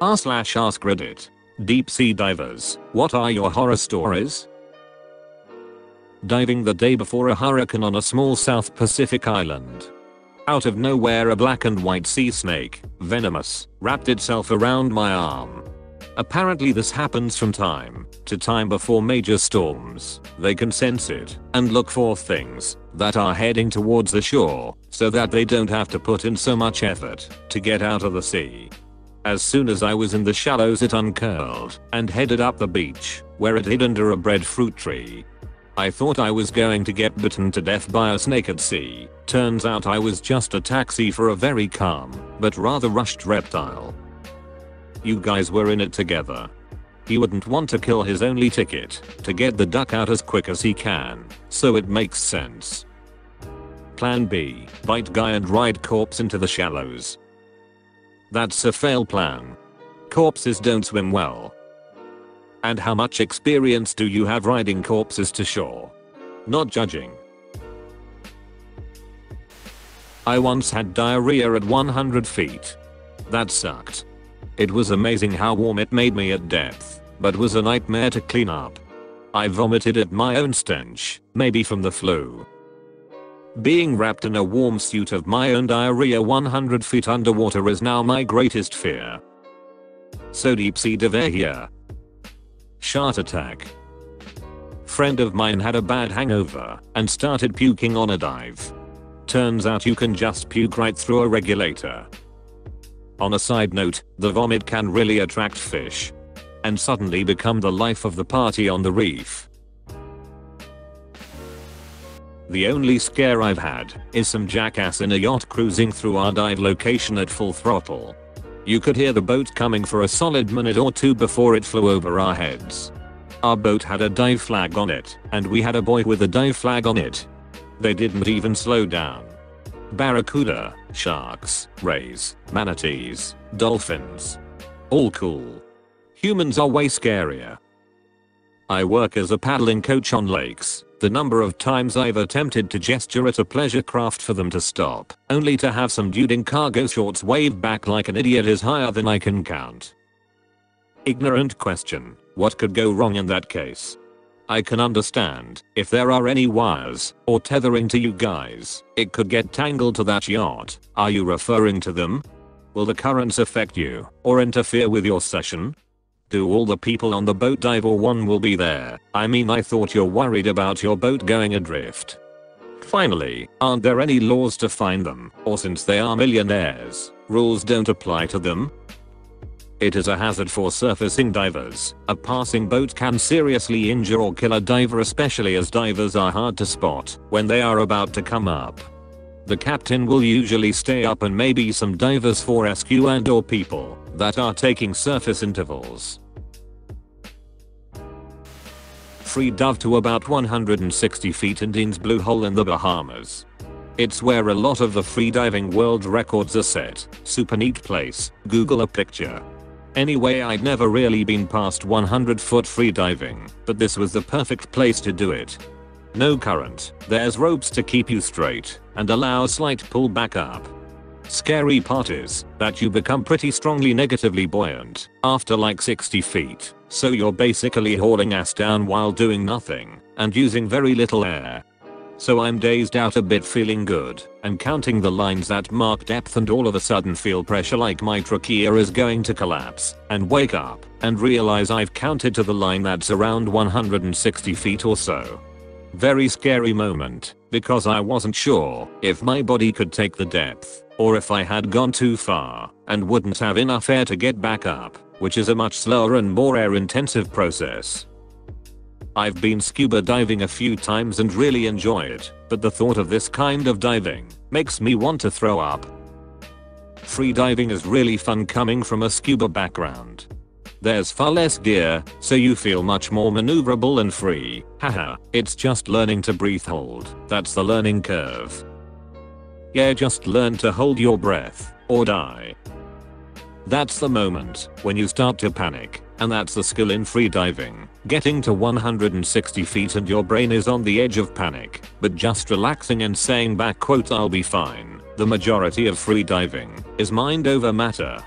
r slash ask reddit. Deep sea divers, what are your horror stories? Diving the day before a hurricane on a small South Pacific island. Out of nowhere a black and white sea snake, venomous, wrapped itself around my arm. Apparently this happens from time to time before major storms. They can sense it and look for things that are heading towards the shore so that they don't have to put in so much effort to get out of the sea. As soon as I was in the shallows it uncurled and headed up the beach where it hid under a breadfruit tree. I thought I was going to get bitten to death by a snake at sea. Turns out I was just a taxi for a very calm but rather rushed reptile you guys were in it together. He wouldn't want to kill his only ticket to get the duck out as quick as he can, so it makes sense. Plan B, bite guy and ride corpse into the shallows. That's a fail plan. Corpses don't swim well. And how much experience do you have riding corpses to shore? Not judging. I once had diarrhea at 100 feet. That sucked. It was amazing how warm it made me at depth, but was a nightmare to clean up. I vomited at my own stench, maybe from the flu. Being wrapped in a warm suit of my own diarrhea 100 feet underwater is now my greatest fear. So deep sea diver here. Shark attack. Friend of mine had a bad hangover and started puking on a dive. Turns out you can just puke right through a regulator. On a side note, the vomit can really attract fish. And suddenly become the life of the party on the reef. The only scare I've had is some jackass in a yacht cruising through our dive location at full throttle. You could hear the boat coming for a solid minute or two before it flew over our heads. Our boat had a dive flag on it, and we had a buoy with a dive flag on it. They didn't even slow down barracuda, sharks, rays, manatees, dolphins. All cool. Humans are way scarier. I work as a paddling coach on lakes. The number of times I've attempted to gesture at a pleasure craft for them to stop, only to have some dude in cargo shorts wave back like an idiot is higher than I can count. Ignorant question. What could go wrong in that case? I can understand if there are any wires or tethering to you guys, it could get tangled to that yacht. Are you referring to them? Will the currents affect you or interfere with your session? Do all the people on the boat dive or one will be there? I mean I thought you're worried about your boat going adrift. Finally, aren't there any laws to find them, or since they are millionaires, rules don't apply to them? It is a hazard for surfacing divers. A passing boat can seriously injure or kill a diver especially as divers are hard to spot when they are about to come up. The captain will usually stay up and maybe some divers for rescue and or people that are taking surface intervals. Free dive to about 160 feet in Dean's Blue Hole in the Bahamas. It's where a lot of the freediving world records are set. Super neat place. Google a picture. Anyway I'd never really been past 100 foot freediving, but this was the perfect place to do it. No current, there's ropes to keep you straight, and allow slight pull back up. Scary part is that you become pretty strongly negatively buoyant after like 60 feet, so you're basically hauling ass down while doing nothing and using very little air. So I'm dazed out a bit feeling good and counting the lines that mark depth and all of a sudden feel pressure like my trachea is going to collapse and wake up and realize I've counted to the line that's around 160 feet or so. Very scary moment because I wasn't sure if my body could take the depth or if I had gone too far and wouldn't have enough air to get back up, which is a much slower and more air intensive process. I've been scuba diving a few times and really enjoy it, but the thought of this kind of diving makes me want to throw up. Free diving is really fun coming from a scuba background. There's far less gear, so you feel much more maneuverable and free. Haha, it's just learning to breathe hold. That's the learning curve. Yeah just learn to hold your breath, or die. That's the moment when you start to panic, and that's the skill in freediving. Getting to 160 feet and your brain is on the edge of panic, but just relaxing and saying back quote I'll be fine. The majority of freediving is mind over matter.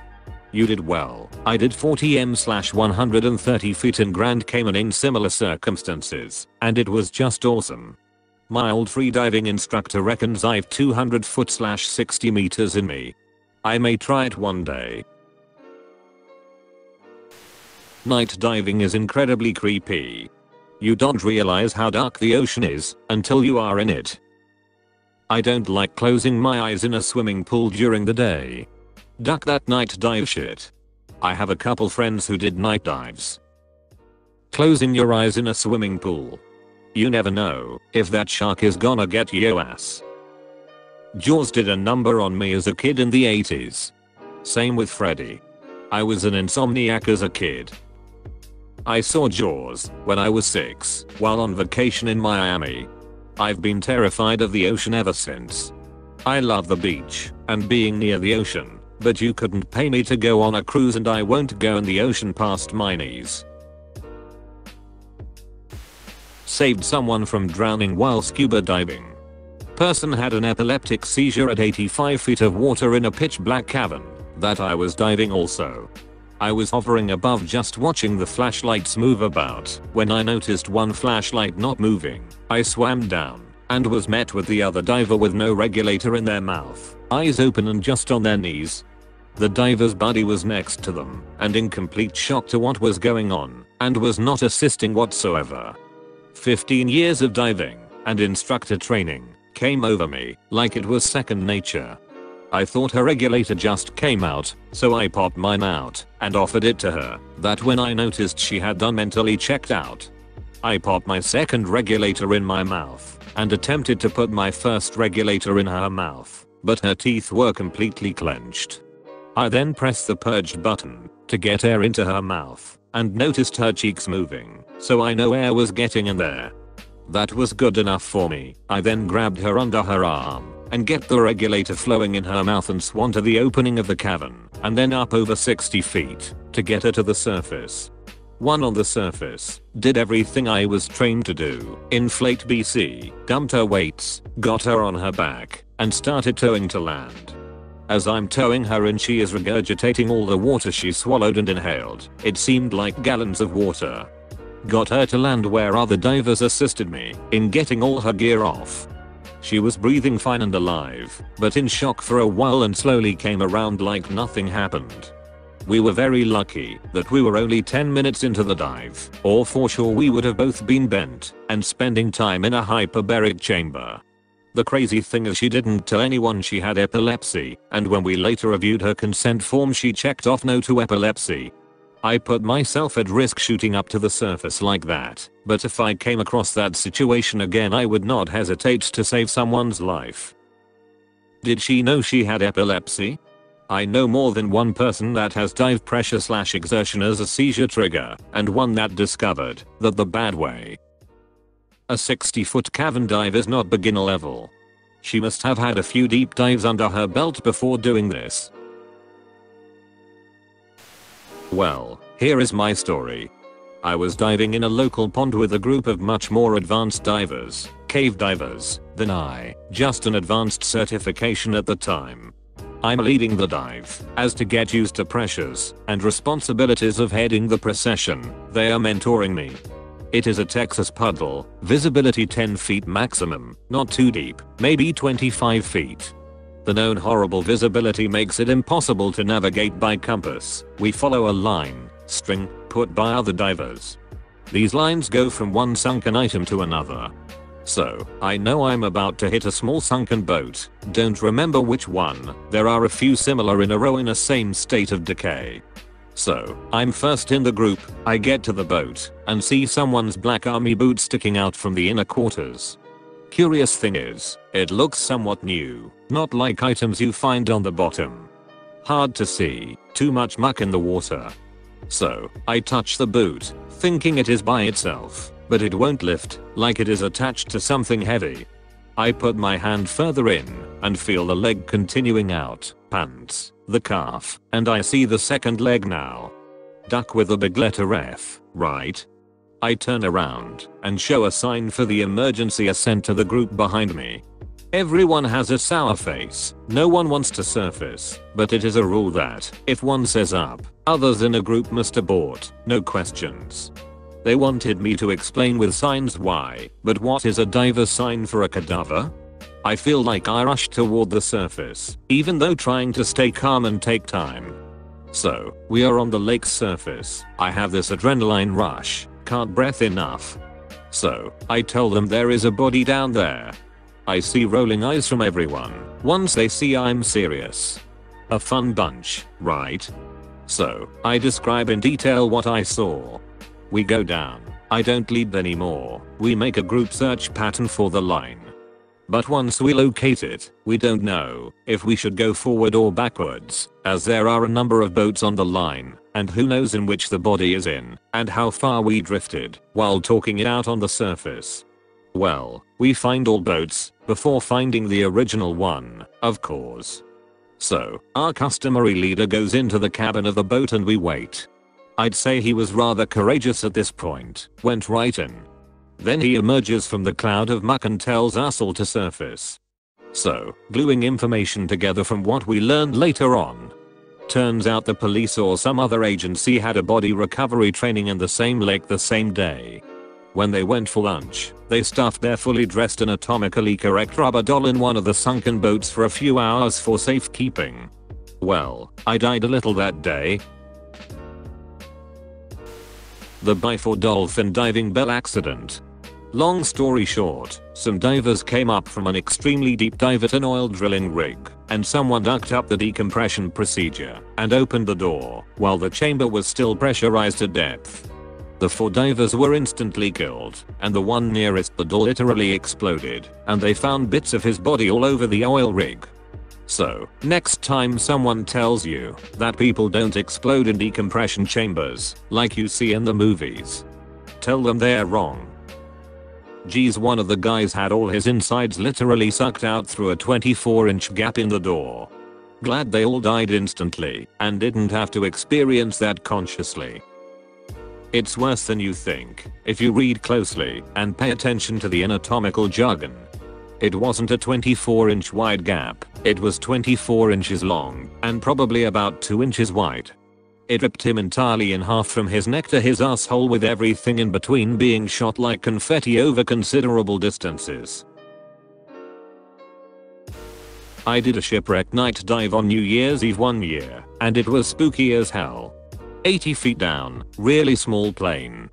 You did well. I did 40m slash 130 feet in Grand Cayman in similar circumstances, and it was just awesome. My old freediving instructor reckons I've 200 foot slash 60 meters in me. I may try it one day. Night diving is incredibly creepy. You don't realize how dark the ocean is until you are in it. I don't like closing my eyes in a swimming pool during the day. Duck that night dive shit. I have a couple friends who did night dives. Closing your eyes in a swimming pool. You never know if that shark is gonna get your ass. Jaws did a number on me as a kid in the 80s. Same with Freddy. I was an insomniac as a kid. I saw Jaws when I was 6 while on vacation in Miami. I've been terrified of the ocean ever since. I love the beach and being near the ocean, but you couldn't pay me to go on a cruise and I won't go in the ocean past my knees. Saved someone from drowning while scuba diving. Person had an epileptic seizure at 85 feet of water in a pitch black cavern that I was diving also. I was hovering above just watching the flashlights move about when I noticed one flashlight not moving. I swam down and was met with the other diver with no regulator in their mouth, eyes open and just on their knees. The diver's buddy was next to them and in complete shock to what was going on and was not assisting whatsoever. 15 years of diving and instructor training came over me like it was second nature. I thought her regulator just came out, so I popped mine out and offered it to her. That when I noticed she had done mentally checked out. I popped my second regulator in my mouth and attempted to put my first regulator in her mouth, but her teeth were completely clenched. I then pressed the purged button to get air into her mouth and noticed her cheeks moving, so I know air was getting in there. That was good enough for me. I then grabbed her under her arm and get the regulator flowing in her mouth and swan to the opening of the cavern, and then up over 60 feet to get her to the surface. One on the surface, did everything I was trained to do, inflate BC, dumped her weights, got her on her back, and started towing to land. As I'm towing her and she is regurgitating all the water she swallowed and inhaled, it seemed like gallons of water. Got her to land where other divers assisted me in getting all her gear off she was breathing fine and alive, but in shock for a while and slowly came around like nothing happened. We were very lucky that we were only 10 minutes into the dive, or for sure we would have both been bent and spending time in a hyperbaric chamber. The crazy thing is she didn't tell anyone she had epilepsy, and when we later reviewed her consent form she checked off no to epilepsy, I put myself at risk shooting up to the surface like that, but if I came across that situation again I would not hesitate to save someone's life. Did she know she had epilepsy? I know more than one person that has dive pressure slash exertion as a seizure trigger, and one that discovered that the bad way. A 60 foot cavern dive is not beginner level. She must have had a few deep dives under her belt before doing this. Well, here is my story. I was diving in a local pond with a group of much more advanced divers, cave divers, than I, just an advanced certification at the time. I'm leading the dive, as to get used to pressures and responsibilities of heading the procession, they are mentoring me. It is a Texas puddle, visibility 10 feet maximum, not too deep, maybe 25 feet. The known horrible visibility makes it impossible to navigate by compass. We follow a line, string, put by other divers. These lines go from one sunken item to another. So, I know I'm about to hit a small sunken boat, don't remember which one, there are a few similar in a row in a same state of decay. So, I'm first in the group, I get to the boat, and see someone's black army boot sticking out from the inner quarters. Curious thing is, it looks somewhat new, not like items you find on the bottom. Hard to see, too much muck in the water. So, I touch the boot, thinking it is by itself, but it won't lift, like it is attached to something heavy. I put my hand further in, and feel the leg continuing out, pants, the calf, and I see the second leg now. Duck with a big letter F, right? I turn around and show a sign for the emergency ascent to the group behind me. Everyone has a sour face, no one wants to surface, but it is a rule that, if one says up, others in a group must abort, no questions. They wanted me to explain with signs why, but what is a diver sign for a cadaver? I feel like I rushed toward the surface, even though trying to stay calm and take time. So, we are on the lake's surface, I have this adrenaline rush, can't breath enough. So, I tell them there is a body down there. I see rolling eyes from everyone, once they see I'm serious. A fun bunch, right? So, I describe in detail what I saw. We go down. I don't lead anymore. We make a group search pattern for the line. But once we locate it, we don't know if we should go forward or backwards, as there are a number of boats on the line, and who knows in which the body is in, and how far we drifted, while talking it out on the surface. Well, we find all boats, before finding the original one, of course. So, our customary leader goes into the cabin of the boat and we wait. I'd say he was rather courageous at this point, went right in. Then he emerges from the cloud of muck and tells us all to surface. So, gluing information together from what we learned later on. Turns out the police or some other agency had a body recovery training in the same lake the same day. When they went for lunch, they stuffed their fully dressed anatomically correct rubber doll in one of the sunken boats for a few hours for safekeeping. Well, I died a little that day, the Byford dolphin diving bell accident. Long story short, some divers came up from an extremely deep dive at an oil drilling rig, and someone ducked up the decompression procedure and opened the door while the chamber was still pressurized to depth. The four divers were instantly killed, and the one nearest the door literally exploded, and they found bits of his body all over the oil rig. So, next time someone tells you that people don't explode in decompression chambers, like you see in the movies, tell them they're wrong. Geez one of the guys had all his insides literally sucked out through a 24 inch gap in the door. Glad they all died instantly and didn't have to experience that consciously. It's worse than you think if you read closely and pay attention to the anatomical jargon. It wasn't a 24 inch wide gap, it was 24 inches long and probably about 2 inches wide. It ripped him entirely in half from his neck to his asshole with everything in between being shot like confetti over considerable distances. I did a shipwreck night dive on New Year's Eve one year, and it was spooky as hell. 80 feet down, really small plane,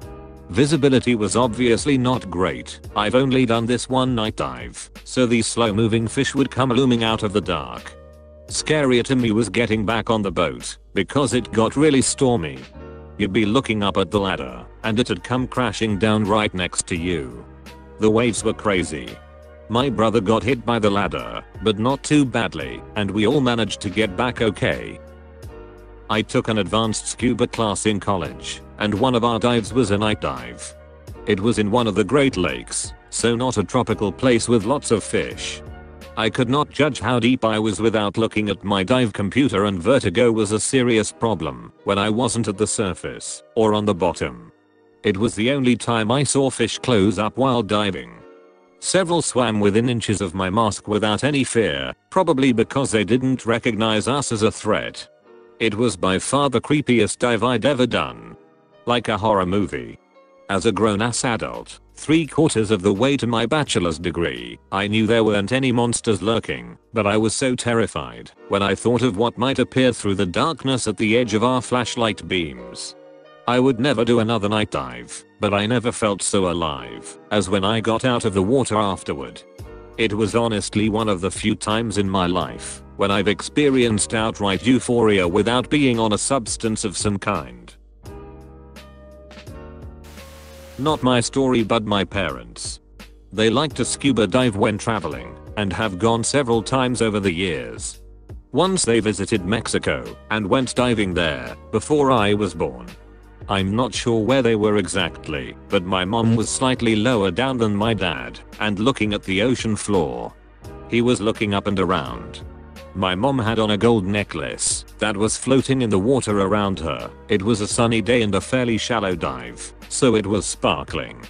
Visibility was obviously not great, I've only done this one night dive, so these slow moving fish would come looming out of the dark. Scarier to me was getting back on the boat, because it got really stormy. You'd be looking up at the ladder, and it'd come crashing down right next to you. The waves were crazy. My brother got hit by the ladder, but not too badly, and we all managed to get back okay. I took an advanced scuba class in college, and one of our dives was a night dive. It was in one of the Great Lakes, so not a tropical place with lots of fish. I could not judge how deep I was without looking at my dive computer and vertigo was a serious problem when I wasn't at the surface or on the bottom. It was the only time I saw fish close up while diving. Several swam within inches of my mask without any fear, probably because they didn't recognize us as a threat. It was by far the creepiest dive I'd ever done. Like a horror movie. As a grown-ass adult, three quarters of the way to my bachelor's degree, I knew there weren't any monsters lurking, but I was so terrified when I thought of what might appear through the darkness at the edge of our flashlight beams. I would never do another night dive, but I never felt so alive as when I got out of the water afterward. It was honestly one of the few times in my life when I've experienced outright euphoria without being on a substance of some kind. Not my story but my parents. They like to scuba dive when traveling and have gone several times over the years. Once they visited Mexico and went diving there before I was born. I'm not sure where they were exactly, but my mom was slightly lower down than my dad and looking at the ocean floor. He was looking up and around, my mom had on a gold necklace that was floating in the water around her. It was a sunny day and a fairly shallow dive, so it was sparkling.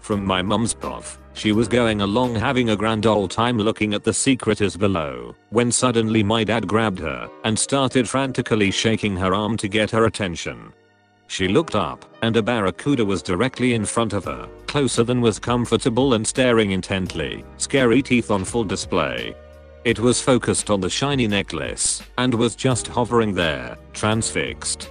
From my mom's path, she was going along having a grand old time looking at the sea critters below, when suddenly my dad grabbed her and started frantically shaking her arm to get her attention. She looked up, and a barracuda was directly in front of her, closer than was comfortable and staring intently, scary teeth on full display. It was focused on the shiny necklace, and was just hovering there, transfixed.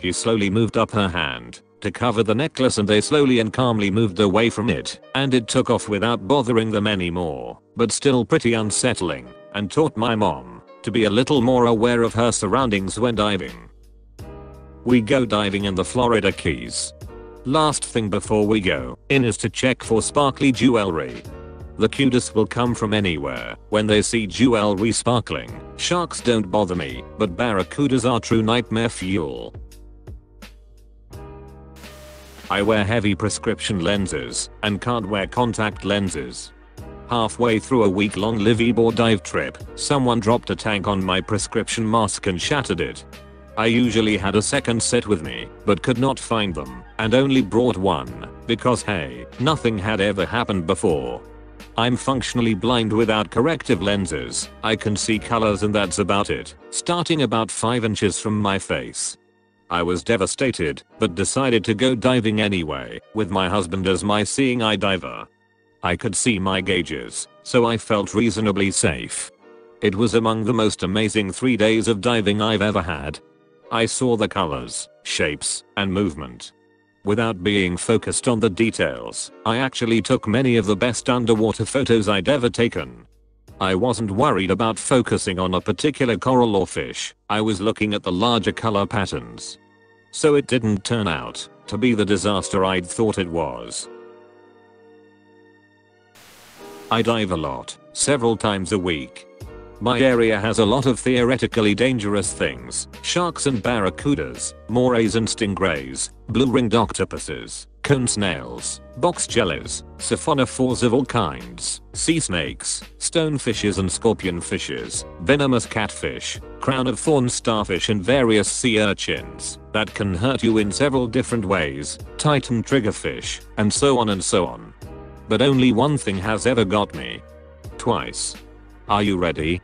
She slowly moved up her hand, to cover the necklace and they slowly and calmly moved away from it, and it took off without bothering them anymore, but still pretty unsettling, and taught my mom to be a little more aware of her surroundings when diving. We go diving in the Florida Keys. Last thing before we go in is to check for sparkly jewelry. The cudas will come from anywhere when they see jewelry sparkling. Sharks don't bother me, but barracudas are true nightmare fuel. I wear heavy prescription lenses and can't wear contact lenses. Halfway through a week long liveaboard dive trip, someone dropped a tank on my prescription mask and shattered it. I usually had a second set with me, but could not find them, and only brought one, because hey, nothing had ever happened before. I'm functionally blind without corrective lenses, I can see colors and that's about it, starting about 5 inches from my face. I was devastated, but decided to go diving anyway, with my husband as my seeing eye diver. I could see my gauges, so I felt reasonably safe. It was among the most amazing 3 days of diving I've ever had. I saw the colors, shapes, and movement. Without being focused on the details, I actually took many of the best underwater photos I'd ever taken. I wasn't worried about focusing on a particular coral or fish, I was looking at the larger color patterns. So it didn't turn out to be the disaster I'd thought it was. I dive a lot, several times a week. My area has a lot of theoretically dangerous things, sharks and barracudas, morays and stingrays, blue-ringed octopuses, cone snails, box jellies, siphonophores of all kinds, sea snakes, stonefishes and scorpionfishes, venomous catfish, crown of thorns starfish and various sea urchins that can hurt you in several different ways, titan triggerfish, and so on and so on. But only one thing has ever got me. Twice. Are you ready?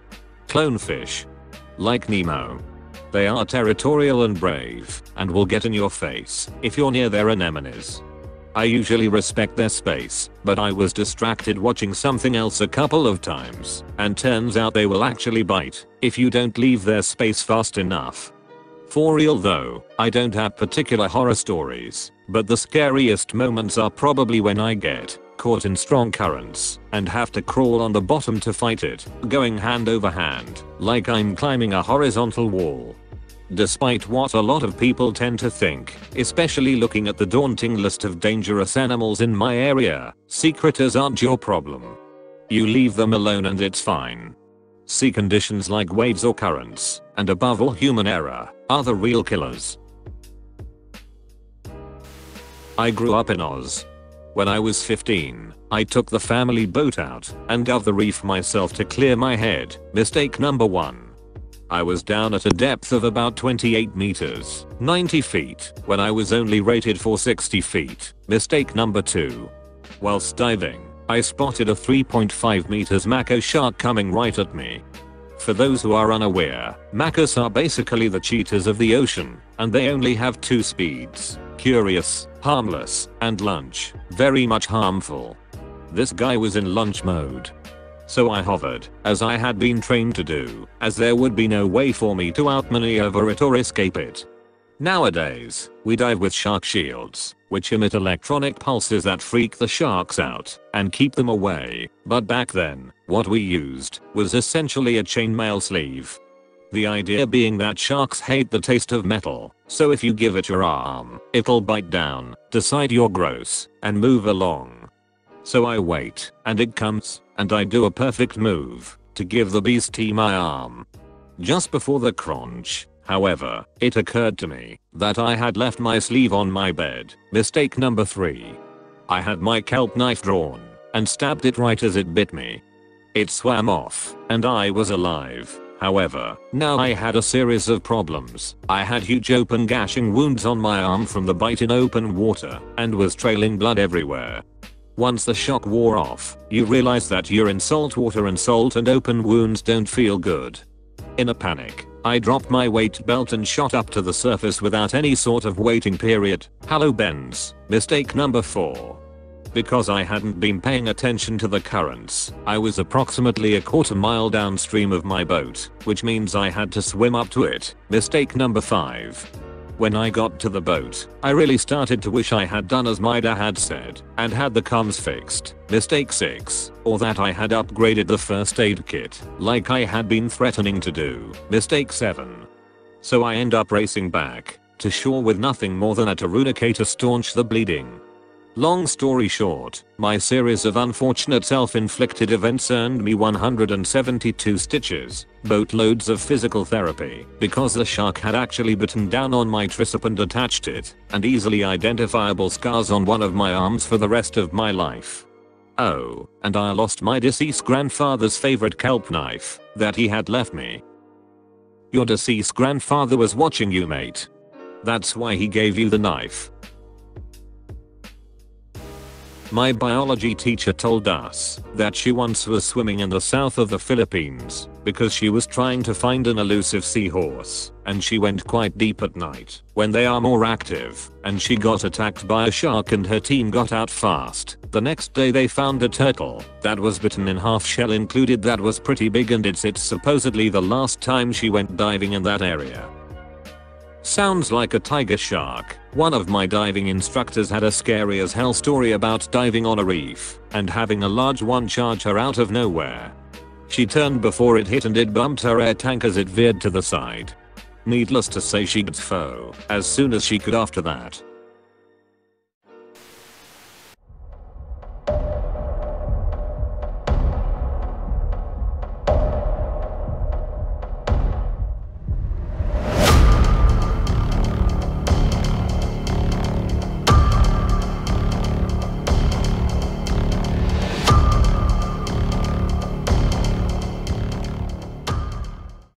Clownfish. Like Nemo. They are territorial and brave, and will get in your face if you're near their anemones. I usually respect their space, but I was distracted watching something else a couple of times, and turns out they will actually bite if you don't leave their space fast enough. For real though, I don't have particular horror stories, but the scariest moments are probably when I get caught in strong currents and have to crawl on the bottom to fight it, going hand over hand, like I'm climbing a horizontal wall. Despite what a lot of people tend to think, especially looking at the daunting list of dangerous animals in my area, sea critters aren't your problem. You leave them alone and it's fine. Sea conditions like waves or currents, and above all human error, are the real killers. I grew up in Oz. When I was 15, I took the family boat out and dove the reef myself to clear my head, mistake number 1. I was down at a depth of about 28 meters, 90 feet, when I was only rated for 60 feet. Mistake number 2. Whilst diving, I spotted a 3.5 meters mako shark coming right at me. For those who are unaware, makos are basically the cheetahs of the ocean, and they only have two speeds, curious, harmless, and lunch, very much harmful. This guy was in lunch mode, so I hovered, as I had been trained to do, as there would be no way for me to outmaneuver it or escape it. Nowadays, we dive with shark shields, which emit electronic pulses that freak the sharks out and keep them away, but back then, what we used was essentially a chainmail sleeve. The idea being that sharks hate the taste of metal, so if you give it your arm, it'll bite down, decide you're gross, and move along. So I wait, and it comes, and I do a perfect move to give the beastie my arm. Just before the crunch, however, it occurred to me that I had left my sleeve on my bed. Mistake number 3. I had my kelp knife drawn and stabbed it right as it bit me. It swam off, and I was alive. However, now I had a series of problems. I had huge open gashing wounds on my arm from the bite in open water, and was trailing blood everywhere. Once the shock wore off, you realize that you're in salt water and salt and open wounds don't feel good. In a panic, I dropped my weight belt and shot up to the surface without any sort of waiting period. Hello bends. Mistake number 4. Because I hadn't been paying attention to the currents, I was approximately a quarter mile downstream of my boat, which means I had to swim up to it. Mistake number 5. When I got to the boat, I really started to wish I had done as my dad had said, and had the comms fixed. Mistake 6. Or that I had upgraded the first aid kit, like I had been threatening to do. Mistake 7. So I end up racing back, to shore with nothing more than a tourniquet to staunch the bleeding. Long story short, my series of unfortunate self-inflicted events earned me 172 stitches, boatloads of physical therapy, because the shark had actually bitten down on my tricep and attached it, and easily identifiable scars on one of my arms for the rest of my life. Oh, and I lost my deceased grandfather's favorite kelp knife, that he had left me. Your deceased grandfather was watching you mate. That's why he gave you the knife. My biology teacher told us that she once was swimming in the south of the Philippines because she was trying to find an elusive seahorse and she went quite deep at night when they are more active and she got attacked by a shark and her team got out fast. The next day they found a turtle that was bitten in half shell included that was pretty big and it's it's supposedly the last time she went diving in that area. Sounds like a tiger shark. One of my diving instructors had a scary as hell story about diving on a reef and having a large one charge her out of nowhere. She turned before it hit and it bumped her air tank as it veered to the side. Needless to say she got foe as soon as she could after that.